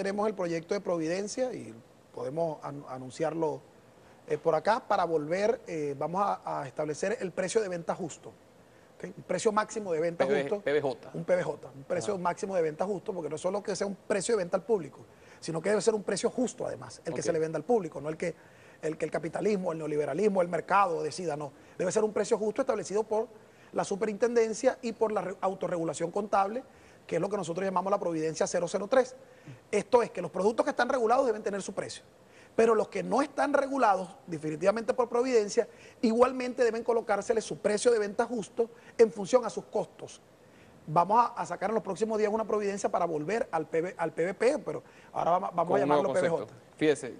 Tenemos el proyecto de Providencia y podemos an- anunciarlo eh, por acá para volver, eh, vamos a, a establecer el precio de venta justo. Un precio máximo de venta PB justo. PBJ. Un PBJ, un precio máximo de venta justo, porque no es solo que sea un precio de venta al público, sino que debe ser un precio justo además, el que se le venda al público, no el que, el que el capitalismo, el neoliberalismo, el mercado decida, no. Debe ser un precio justo establecido por la superintendencia y por la re- autorregulación contable, que es lo que nosotros llamamos la Providencia 003. Esto es que los productos que están regulados deben tener su precio. Pero los que no están regulados, definitivamente por providencia, igualmente deben colocársele su precio de venta justo en función a sus costos. Vamos a, a sacar en los próximos días una providencia para volver al, PB al PVP, pero ahora vamos, vamos a llamarlo PBJ. Fíjese,